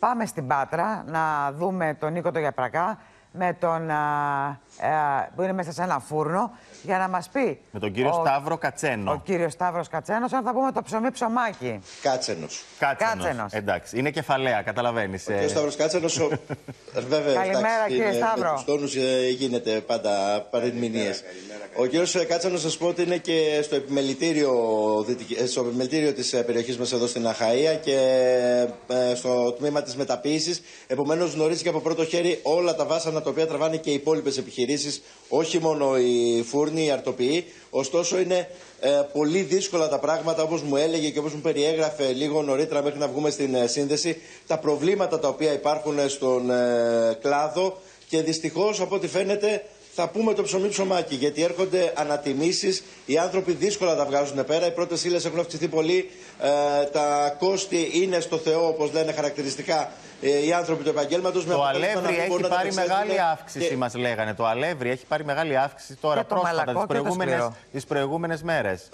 Πάμε στην Πάτρα να δούμε τον Νίκο το Γιαπρακά με τον, α, α, που είναι μέσα σε ένα φούρνο για να μας πει... Με τον κύριο ο- Σταύρο Κατσένο. Ο κύριος Σταύρος Κατσένος, αν θα πούμε το ψωμί ψωμάκι. Κάτσενος. Κάτσενος. Κάτσενος. Εντάξει, είναι κεφαλαία, καταλαβαίνεις. Ο Σταύρος Κάτσενος, ο... βέβαια, Καλημέρα, εντάξει, κύριε είναι- Σταύρο. Με τους τόνους ε, γίνεται πάντα παρεμηνίες. Ο κύριος ε, Κάτσενος, σας πω ότι είναι και στο επιμελητήριο, δυτικ- ε, στο επιμελητήριο της ε, περιοχής μας εδώ στην Αχαΐα και ε, στο τμήμα της μεταποίησης. Επομένως γνωρίζει και από πρώτο χέρι όλα τα βάσανα τα οποία τραβάνε και οι υπόλοιπες επιχειρήσεις, όχι μόνο οι φούρνοι, οι αρτοποιοί. Ωστόσο είναι ε, πολύ δύσκολα τα πράγματα όπως μου έλεγε και όπως μου περιέγραφε λίγο νωρίτερα μέχρι να βγούμε στην ε, σύνδεση τα προβλήματα τα οποία υπάρχουν ε, στον ε, κλάδο και δυστυχώς από ό,τι φαίνεται θα πούμε το ψωμί ψωμάκι γιατί έρχονται ανατιμήσεις, οι άνθρωποι δύσκολα τα βγάζουν πέρα, οι πρώτες ύλες έχουν αυξηθεί πολύ, ε, τα κόστη είναι στο Θεό όπως λένε χαρακτηριστικά ε, οι άνθρωποι του επαγγέλματος. με Το αποτέλεσμα να αλεύρι μην έχει μπορούν να τα πάρει εξέλθουν μεγάλη αύξηση, και- μας λέγανε. Το αλεύρι έχει πάρει μεγάλη αύξηση τώρα Και το πρόσφατα, μαλακό τις και το προηγούμενε σκληρό. τις προηγούμενες μέρες.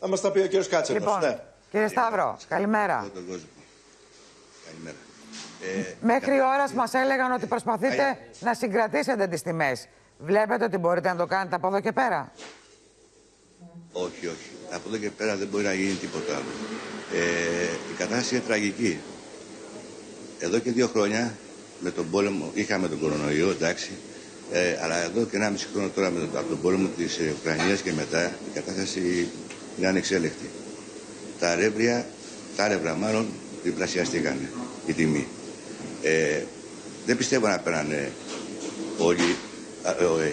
Θα μας τα πει ο κύριος Κάτσενος. Λοιπόν, ναι. κύριε Σταύρο, καλημέρα. τον κόσμο. Καλημέρα. Μέχρι ώρας μας έλεγαν ότι προσπαθείτε να συγκρατήσετε τις τιμές. Βλέπετε ότι μπορείτε να το κάνετε από εδώ και πέρα. Όχι, όχι. Από εδώ και πέρα δεν μπορεί να γίνει τίποτα άλλο. Ε, η κατάσταση είναι τραγική. Εδώ και δύο χρόνια με τον πόλεμο, είχαμε τον κορονοϊό, εντάξει, ε, αλλά εδώ και ένα μισή χρόνο τώρα με τον, από τον πόλεμο της ε, Ουκρανίας και μετά η κατάσταση είναι ανεξέλεκτη. Τα ρεύρια, τα ρεύρα μάλλον διπλασιαστήκανε η τιμή. Ε, δεν πιστεύω να πέρανε όλοι, α, ε,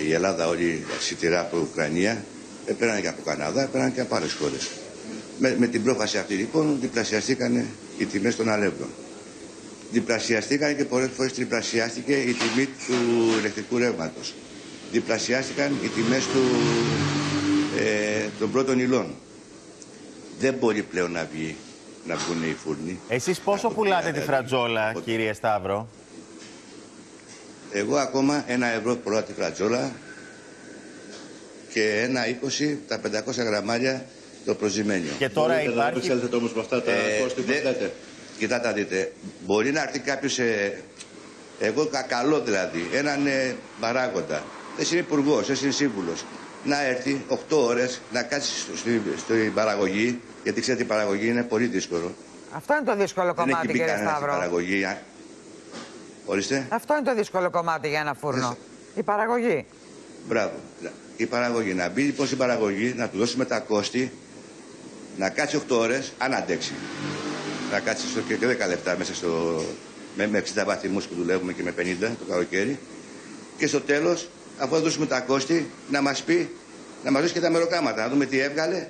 η Ελλάδα όλοι σιτηρά από Ουκρανία, ε, πέρανε και από Καναδά, πέρανε και από άλλες χώρες. Με, με την πρόφαση αυτή λοιπόν διπλασιαστήκανε οι τιμές των αλεύρων. Διπλασιαστήκαν και πολλές φορές τριπλασιάστηκε η τιμή του ηλεκτρικού ρεύματος. Διπλασιάστηκαν οι τιμές του, ε, των πρώτων υλών. Δεν μπορεί πλέον να βγει να βγουν οι φούρνοι. Εσείς πόσο Από πουλάτε την τη Ελλάδα. φρατζόλα, Ότι- κύριε Σταύρο; Εγώ ακόμα ένα ευρώ πουλάω τη φρατζόλα και ένα 20 τα 500 γραμμάρια το προζυμένιο. Και τώρα Μπορείτε να υπάρχει. επεξέλθετε όμως με αυτά τα Ε, κόστη που δε- λέτε. Κοιτάτε να δείτε. Μπορεί να έρθει κάποιος. Ε, εγώ κα- καλό δηλαδή. Έναν ε, παράγοντα. Εσύ είναι υπουργός, εσύ είναι σύμβουλος. Να έρθει 8 ώρες να κάτσει στο- στη- στην παραγωγή. Γιατί ξέρετε η παραγωγή είναι πολύ δύσκολο. Αυτό είναι το δύσκολο Δεν κομμάτι, έχει μπει κύριε κανένας στην Σταύρο. παραγωγή. Α, Ορίστε. Αυτό είναι το δύσκολο κομμάτι για ένα φούρνο. Ορίστε. Η παραγωγή. Μπράβο. Η παραγωγή. Να μπει λοιπόν στην παραγωγή, να του δώσουμε τα κόστη, να κάτσει 8 ώρες, αν αντέξει. Να κάτσει στο και 10 λεπτά μέσα στο. με, με 60 βαθμούς που δουλεύουμε και με 50 το καλοκαίρι. Και στο τέλος, αφού θα δώσουμε τα κόστη, να μας πει, να μας δώσει και τα μεροκάματα, να δούμε τι έβγαλε.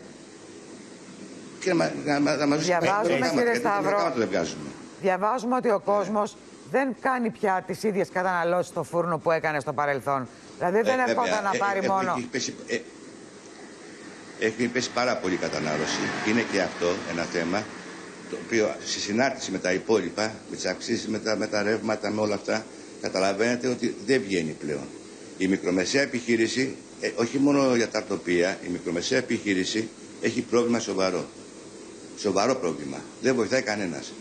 Και να, μα- να, να, να μας δώσει Διαβάζουμε, τα μεροκάματα, κύριε γιατί τα Σταύρο. μεροκάματα δεν βγάζουμε. Διαβάζουμε ότι ο κόσμος δεν κάνει πια τις ίδιες καταναλώσεις στο φούρνο που έκανε στο παρελθόν. Δηλαδή δεν Ε, ερχόταν βέβαια, να ε, πάρει ε, μόνο. Έχει πέσει, ε, έχει πέσει πάρα πολύ η κατανάλωση. Είναι και αυτό ένα θέμα το οποίο στη συνάρτηση με τα υπόλοιπα, με τις αυξήσει, με τα, με τα ρεύματα, με όλα αυτά, καταλαβαίνετε ότι δεν βγαίνει πλέον. Η μικρομεσαία επιχείρηση, ε, όχι μόνο για τα αρτοπία, η μικρομεσαία επιχείρηση έχει πρόβλημα σοβαρό. Σοβαρό πρόβλημα. Δεν βοηθάει κανένας.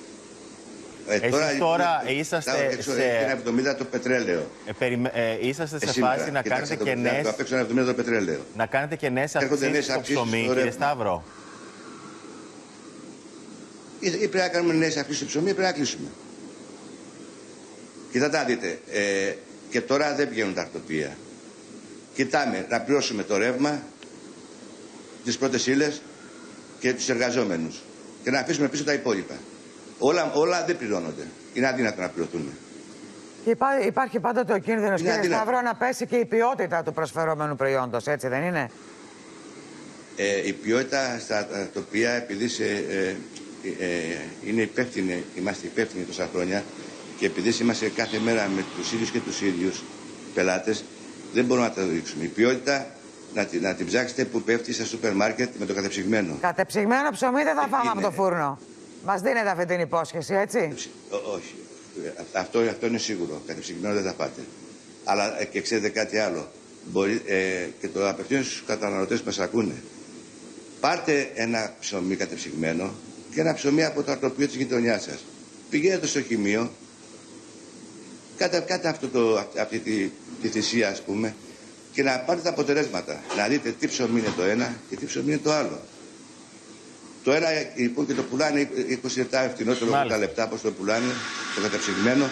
Ε, Εσείς τώρα είσαστε έξω, σε- έχει ένα 70 το πετρέλαιο. Ε, περιμέ- ε, είσαστε σε Ε, σήμερα, φάση να κοιτάξτε, κάνετε το και πετρέλαιο, νέες, Το απέξω ένα 70 το πετρέλαιο. να κάνετε και νέες Έρχονται αυξήσεις νέες στο αυξήσεις ψωμί, στο κύριε ρεύμα. Σταύρο. Ή, ή πρέπει να κάνουμε νέες αυξήσεις στο ψωμί ή πρέπει να κλείσουμε. Κοιτάτε να δείτε. Ε, και τώρα δεν βγαίνουν τα αρτοπία. Κοιτάμε να πληρώσουμε το ρεύμα, τις πρώτες ύλες και τους εργαζόμενους. Και να αφήσουμε πίσω τα υπόλοιπα. Όλα, όλα δεν πληρώνονται. Είναι αδύνατο να πληρωθούν. Και υπά- υπάρχει πάντοτε ο κίνδυνος, Είναι κύριε αδύνατο. Σταύρο, να πέσει και η ποιότητα του προσφερόμενου προϊόντος, έτσι δεν είναι; Ε, η ποιότητα στα τοπία, επειδή σε, ε, ε, είναι υπεύθυνοι, είμαστε υπεύθυνοι τόσα χρόνια και επειδή είμαστε κάθε μέρα με τους ίδιους και τους ίδιους πελάτες, δεν μπορούμε να τα δείξουμε. Η ποιότητα να, τη- να την ψάξετε που πέφτει στα σούπερ μάρκετ με το κατεψυγμένο. Κατεψυγμένο ψωμί δεν θα Ε, φάμε από είναι. το φούρνο. Μας δίνετε αυτή την υπόσχεση, έτσι; Ό- όχι. Ε, Αυτό, αυτό είναι σίγουρο. Κατεψυγμένο δεν θα πάτε. Αλλά ε, και ξέρετε κάτι άλλο. Μπορεί, ε, και το απευθύνω στους καταναλωτές που μας ακούνε. Πάρτε ένα ψωμί κατεψυγμένο και ένα ψωμί από το αρτοπείο της γειτονιάς σας. Πηγαίνετε στο χημείο, Κάτε, κάτε αυτό το, αυ- αυτή τη, τη θυσία, ας πούμε, και να πάρετε τα αποτελέσματα. Να δείτε τι ψωμί είναι το ένα και τι ψωμί είναι το άλλο. Το ένα λοιπόν και το πουλάνε 20 λεπτά ευθυνότερο από Μάλιστα. τα λεπτά, πώς το πουλάνε, το καταψυγμένο.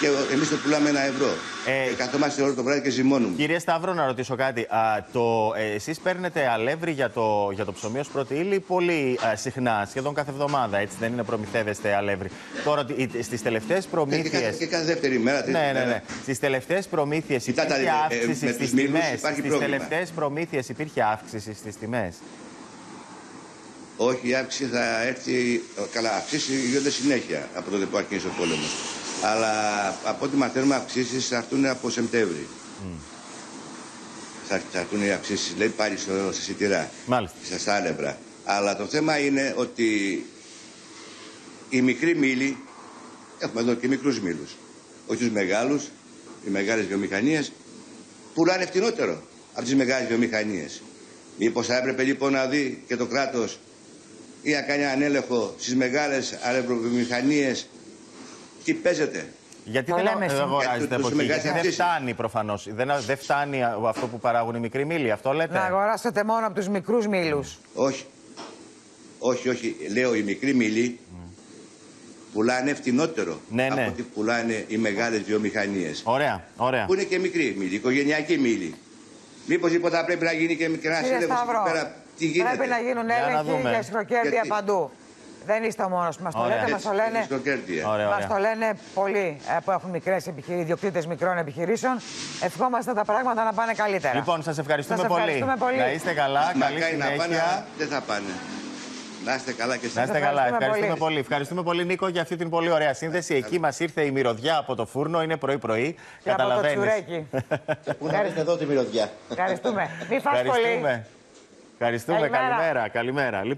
Και εμείς το πουλάμε ένα ευρώ. Ε, και καθόμαστε όλο το βράδυ και ζυμώνουμε. Κύριε Σταύρο, να ρωτήσω κάτι. Α, το, ε, εσείς παίρνετε αλεύρι για το, για το ψωμί ως πρώτη ύλη πολύ α, συχνά, σχεδόν κάθε εβδομάδα, έτσι δεν είναι, προμηθεύεστε αλεύρι; Τώρα, τι- οι- στις τελευταίες Και, και, κάθε, προμήθειες... και κάθε δεύτερη μέρα, τρίτη Ναι, ναι, μέρα. ναι. Στις τελευταίες προμήθειες Κοιτάτε, υπήρχε ε, ε, αύξηση με στις τους μήλους τιμές. υπάρχει Στις πρόβλημα. τελευταίες προμήθειες υπήρχε αύξηση στις τιμές. Όχι, η αύξηση θα έρθει. Καλά, αυξήσεις γίνονται συνέχεια από τότε που αρχίζει ο πόλεμος. Αλλά από ό,τι μαθαίνουμε, αυξήσεις θα έρθουν από Σεπτέμβρη. Θα, θα έρθουν οι αυξήσεις, λέει πάλι στο, σε σιτηρά. Μάλιστα. Στα στα άνευρα. Αλλά το θέμα είναι ότι οι μικροί μήλοι, έχουμε εδώ και μικρούς μήλους. Όχι τους μεγάλους, οι μεγάλες βιομηχανίες, πουλάνε φτηνότερο από τις μεγάλες βιομηχανίες. Μήπως θα έπρεπε λοιπόν να δει και το κράτος ή να κάνει έναν έλεγχο στις μεγάλες αεροβιομηχανίες τι παίζεται; Γιατί Το δεν, λέμε δεν σήμερα. αγοράζετε Γιατί από τους εκεί, μεγάλες γιατί δεν αυξήσεις. φτάνει προφανώς. Δεν, δεν φτάνει α- αυτό που παράγουν οι μικροί μήλοι, αυτό λέτε. Να αγοράσετε μόνο από τους μικρούς μήλου. Όχι. Όχι, όχι. Λέω οι μικροί μήλοι πουλάνε φτηνότερο Ναι, ναι. από ότι πουλάνε οι μεγάλες βιομηχανίες. Ωραία, ωραία. Που είναι και μικροί μήλοι, οικογενειακοί μήλοι. Μήπως λοιπόν θα πρέπει να γίνει και μικρά Κύριε έλεγχο εκεί Σταύρο, πέρα. Τι γίνεται; πρέπει να γίνουν Για να έλεγχοι δούμε. για σχροκέρδια Γιατί; παντού. Δεν είστε ο μόνος που μας το Ωραία. λέτε, μας Έτσι, το λένε. στο Κέρτια. Ωραία, Μας ωραία. το λένε πολλοί ε, που έχουν μικρές επιχειρήσει, ιδιοκτήτες μικρών επιχειρήσεων. Ευχόμαστε τα πράγματα να πάνε καλύτερα. Λοιπόν, σας ευχαριστούμε, Σας ευχαριστούμε πολύ. Να είστε καλά, καλή Μακάρι να πάνε, συνέχεια. αλλά δεν θα πάνε. Να είστε καλά και εσείς. Να είστε Σας καλά, ευχαριστούμε ευχαριστούμε πολύ. πολύ. Ευχαριστούμε πολύ, Νίκο, για αυτή την πολύ ωραία σύνδεση. Εκεί μας ήρθε η μυρωδιά από το φούρνο, είναι πρωί-πρωί. Και από το Καταλαβαίνεις. τσουρέκι. Πού να βρείτε εδώ τη μυρωδιά; Ευχαριστούμε. Μην φας πολύ. Ευχαριστούμε. Ευχαριστούμε. Καλημέρα. Καλημέρα. Καλημέρα.